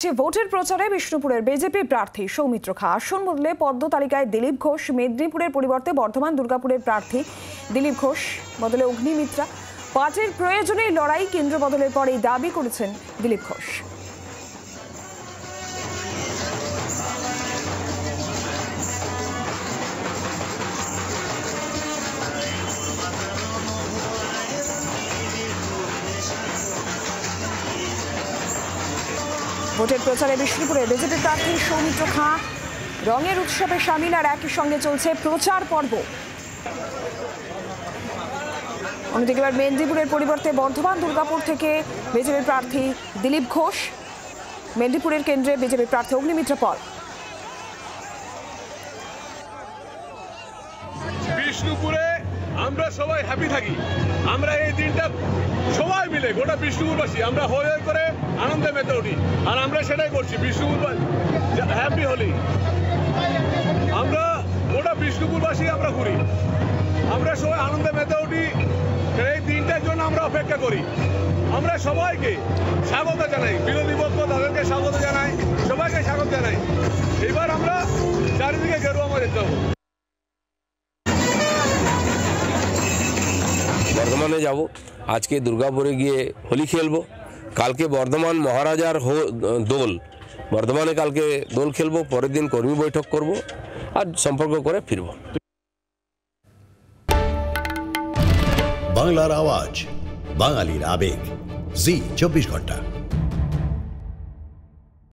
যে ভোটের প্রচারে বিষ্ণুপুরের বিজেপি প্রার্থী সৌমিত্র খা। আসন বদলে পদ্ম তালিকায় দিলীপ ঘোষ, মেদিনীপুরের পরিবর্তে বর্ধমান দুর্গাপুরের প্রার্থী দিলীপ ঘোষ, বদলে অগ্নিমিত্রা। পার্টির প্রয়োজনে লড়াই কেন্দ্র বদলের পরেই দাবি করেছেন দিলীপ ঘোষ। ভোটের প্রচারে বিষ্ণুপুরে বিজেপি প্রার্থী সৌমিত্র খাঁ। রঙের উৎসবে সামিল আর একই সঙ্গে চলছে প্রচার পর্ব। অন্যদিকে এবার মেদিনীপুরের পরিবর্তে বর্ধমান, দুর্গাপুর থেকে বিজেপি প্রার্থী দিলীপ ঘোষ। মেদিনীপুরের কেন্দ্রে বিজেপি প্রার্থী অগ্নিমিত্র পল। বিষ্ণুপুরে আমরা সবাই হ্যাপি থাকি। আমরা এই দিনটা সবাই মিলে গোটা বিষ্ণুপুরবাসী, আমরা হয়ে হয়ে করে আনন্দে মেতে উঠি। আর আমরা সেটাই করছি বিষ্ণুপুর হ্যাপি হলি আমরা গোটা বিষ্ণুপুরবাসী আমরা ঘুরি। আমরা সবাই আনন্দে মেতে উঠি, এই দিনটার জন্য আমরা অপেক্ষা করি। আমরা সবাইকে স্বাগত জানাই, বিরোধী পক্ষ তাদেরকে স্বাগত জানাই, সবাইকে স্বাগত জানাই। এবার আমরা চারিদিকে গেরুয়া আমরা দেখতে বর্ধমানে যাব। আজকে দুর্গাপুরে গিয়ে হোলি খেলব। কালকে বর্ধমান মহারাজার হো- দোল। বর্ধমানে কালকে দোল খেলব, পরের দিন কর্মী বৈঠক করব আর সম্পর্ক করে ফিরবো। বাংলার আওয়াজ, বাঙালির আবেগ। জি, চব্বিশ ঘণ্টা।